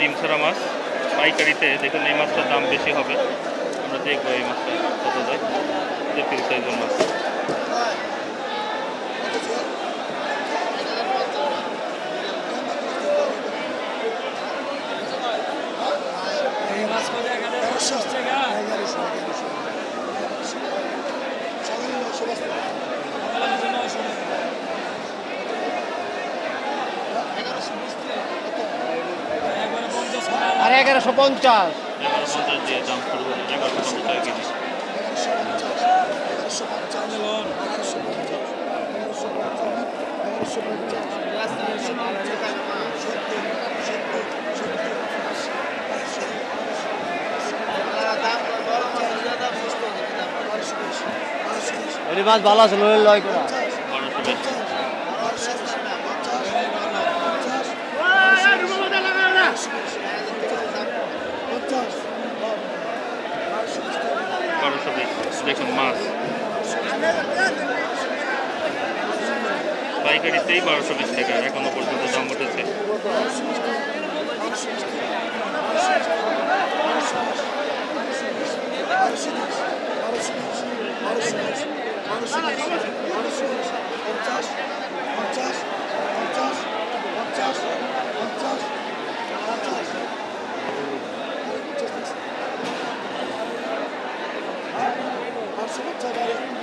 ডিম ছাড়া মাছ। পাইকারিতে দেখুন এই মাছটার দাম বেশি হবে। আমরা দেখব এই মাছটা কত যায় যে তিন সাইজের মাছ। এই মাছ কত এখানে দশ টাকা আমাদের জন্য নশো টাকা একবারে পঞ্চাশ টাকা আর এগারোশো পঞ্চাশ এগারো পঞ্চাশ দিয়ে দাম শুরু হলো এগারোশো পঞ্চাশ টাকা কেজি লোন এটি মাছ ভালো আছে লোহের লয় করা বারোশো বেশি বারোশো বিশ দেখুন মাছ পাইকারিতেই বারোশো বিশ টাকা এখনও পর্যন্ত দাম উঠেছে। বড় মাছ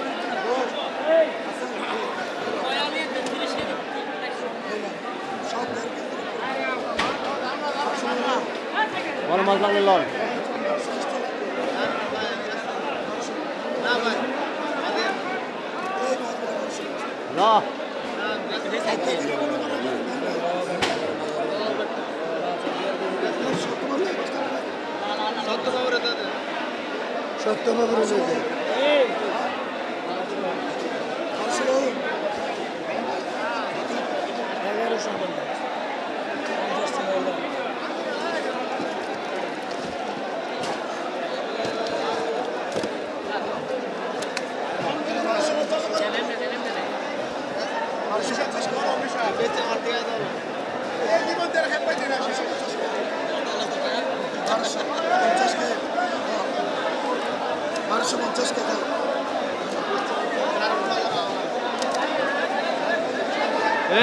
লাগলে লন। না এগারোশো পঞ্চাশ পঞ্চাশ টাকা লোন বারোশো পঞ্চাশ টাকা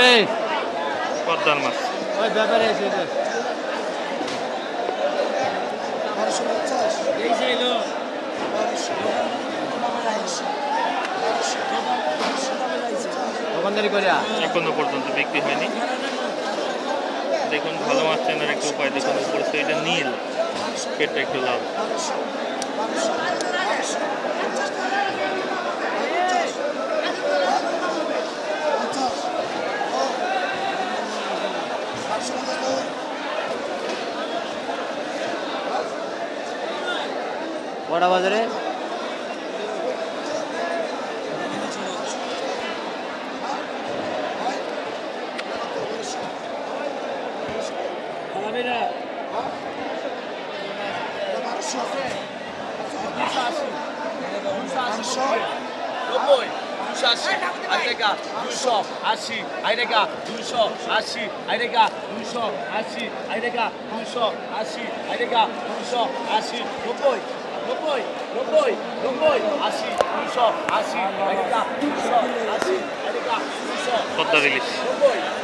এই। পদ্মার মাছ। ওই ব্যাপারে এসে যে। বারোশো পঞ্চাশ এই বারোশো দোকানদারি করিয়া এখনও পর্যন্ত বিক্রি হয়নি। দেখুন ভালো মাছ চেনার একটা উপায় দেখুন উপরে তো এটা নীল। পেটটা একটু বড় বাজারে? Assim, aí Musashi. No boi. assim, Aí nega. Mushó. assim, Aí nega. Mushó. Ashi. Aí nega. Mushó. Ashi. Aí nega. Mushó. Ashi. Aí nega. Mushó. Ashi. No boi. No boi. No boi. No boi. Ashi. Mushó. Ashi. Aí nega. Mushó. Ashi. Aí nega. Mushó. Totta Willis. No boi.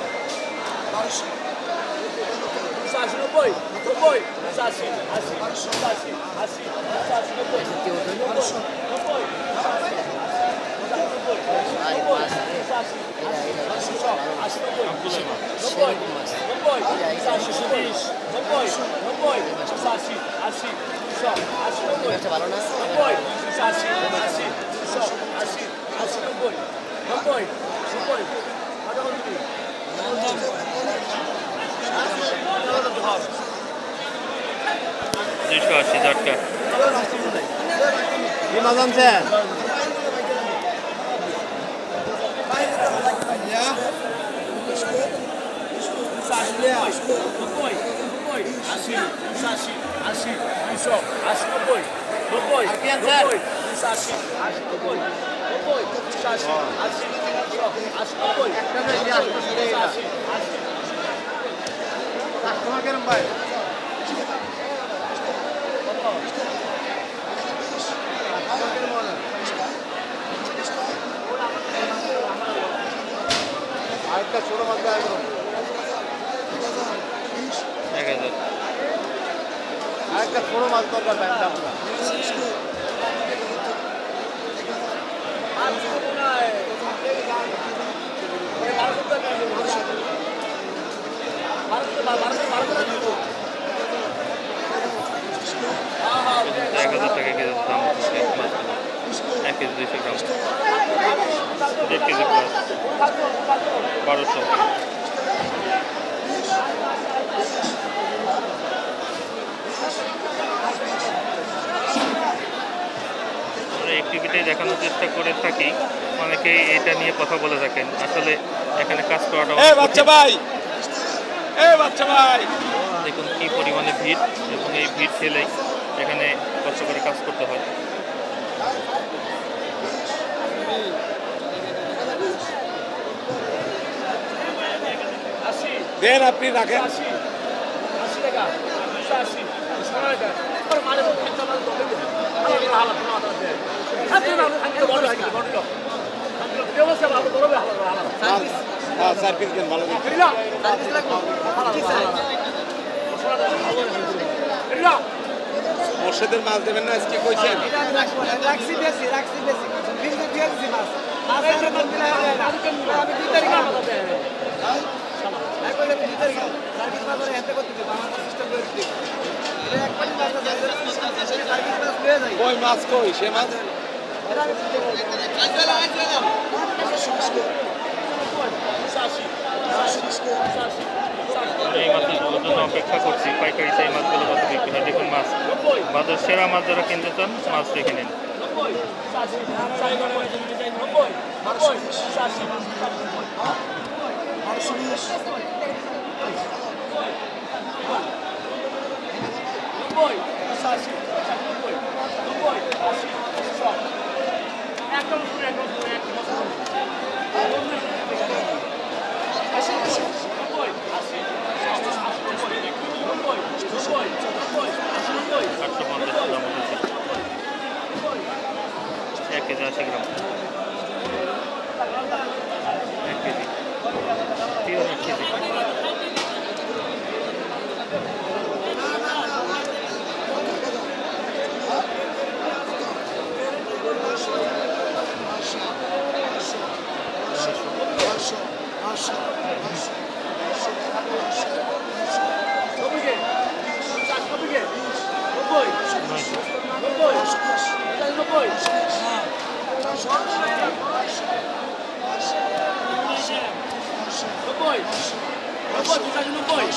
baixo. Assim, depois, depois, assim, assim, assim, assim, assim, depois, depois, depois, Assim, assim, assim, assim, não foi, não foi. karşı dakika. Yılmaz amca. Assim, assim, assim, isso, assim não foi, não foi, não foi, isso assim, assim não foi, não foi, isso assim, assim, isso, assim não foi, não foi, isso assim, assim. Tá com a grande এক হাজার আরেকটা ছোট মাছ দরকার ব্যাংকটা আপনার এক হাজার টাকা কেজি দাম? এক কেজি দুইশো গ্রাম। দেড় কেজি প্লাস বারোশো। টিভিতেই দেখানোর চেষ্টা করে থাকি। অনেকেই এটা নিয়ে কথা বলে থাকেন। আসলে এখানে কাজ করাটা বাচ্চা ভাই! দেখুন কী পরিমাণে ভিড় এবং এই ভিড় ঠেলেই এখানে কষ্ট করে কাজ করতে হয় আশি দেন আপনি রাখেন আশি আশি টাকা দুশো আশি দুশো টাকা এবার মানে বলতে একটা মানে দমে দেবে হালা হালা কোনো হালা দেয় হাতে না হাতে বড় হয় বড় দিল কেউ সে ভালো করবে হালা হ্যাঁ দেন ভালো দিন এরিয়া সার্ভিস মোর্শেদের মাছ দেবেন না আজকে কইছেন? রাখছি বেশি রাখছি বেশি। কিন্তু দিয়ে দিছি মাছ আমি দুই তারিখ মাছ কই মাছ এই জন্য অপেক্ষা করছি পাইকারি চাই মাছগুলো কত বিক্রি হয় দেখুন মাছ বাজার সেরা মাছ যারা কিনতে চান মাছ দেখে নিন বারোশো বিশ আটশো põe. Não põe, puxa não põe.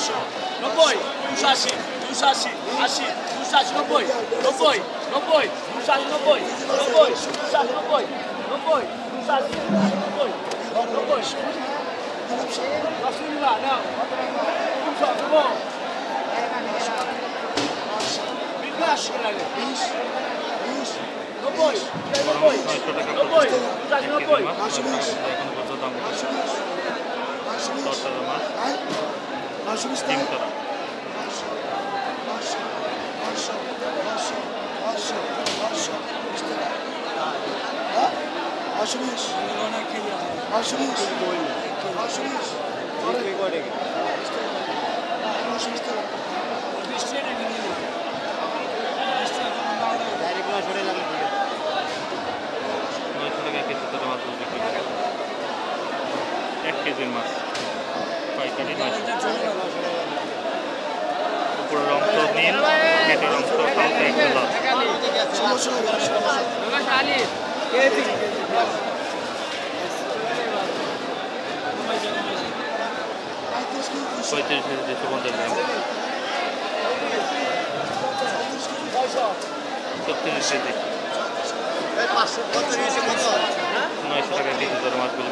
Não põe, puxa assim, puxa assim, assim, puxa assim, não põe. Não põe, não põe, puxa assim, não põe. Não põe, puxa assim, não põe. Não põe, puxa assim, não põe. Não põe. Assim lá, não. Puxa, tá bom. Me encaixa, galera. Isso. নব্বই কেজির মাছ। পাইকারি নয়শো উপরের অংশ নীল পেটের অংশ হালকা একটু লাল। পঁয়ত্রিশ কেজি দুশো পঞ্চাশ গ্রাম। ছত্রিশ কেজি। নয়শো টাকা কেজি দর মাছগুলো